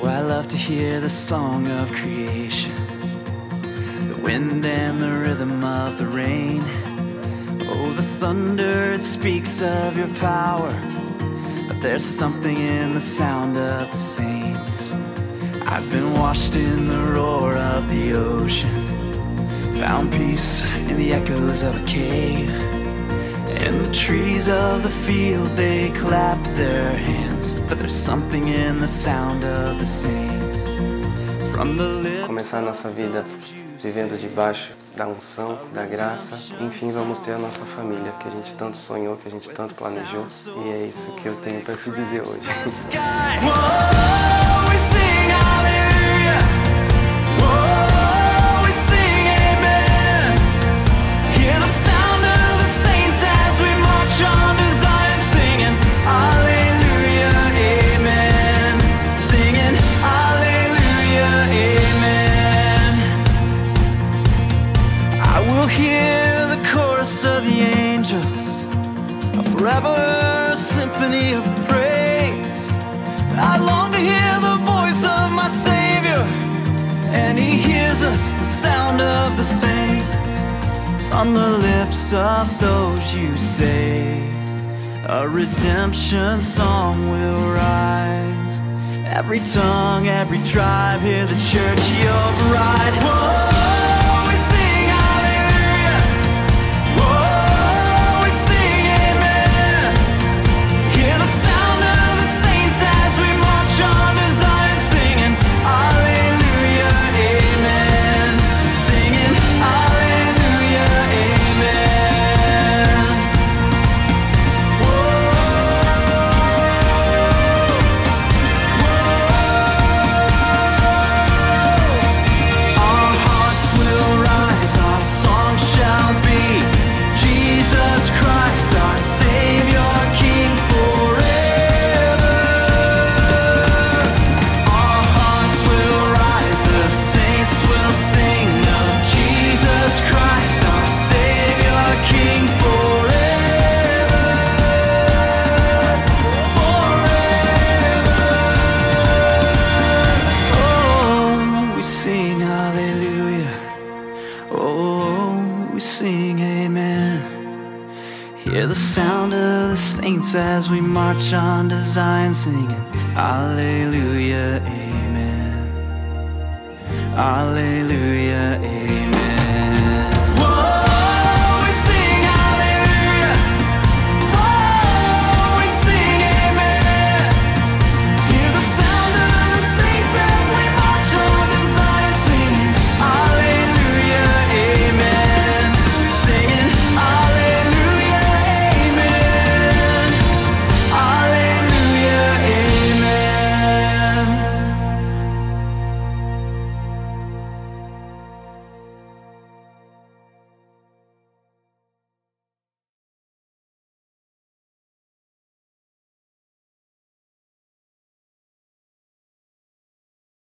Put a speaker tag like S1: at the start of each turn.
S1: Oh, I love to hear the song of creation, the wind and the rhythm of the rain. Oh, the thunder, it speaks of your power. But there's something in the sound of the saints. I've been washed in the roar of the ocean, found peace in the echoes of a cave. And the trees of the field, they clap their hands. But there's something in the sound of the saints. From the
S2: Começar a nossa vida vivendo debaixo da unção, da graça. Enfim, vamos ter a nossa família que a gente tanto sonhou, que a gente tanto planejou. E é isso que eu tenho para te dizer hoje.
S1: A forever symphony of praise. I long to hear the voice of my Savior, and He hears us, the sound of the saints, from the lips of those you saved. A redemption song will rise. Every tongue, every tribe, hear the church, your bride. Whoa, Hear the sound of the saints as we march on to Zion singing Hallelujah, amen. Hallelujah, amen.